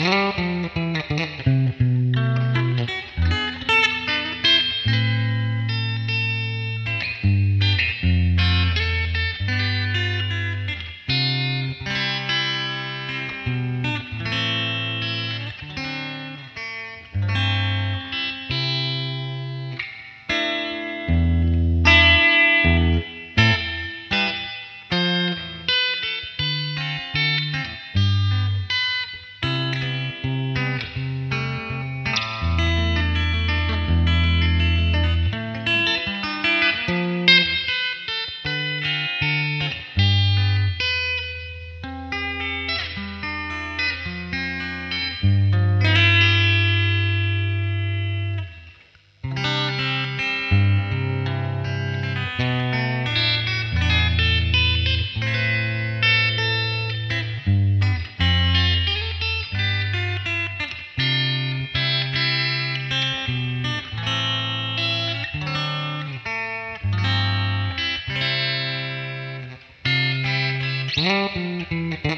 Mm-hmm. Mm-hmm.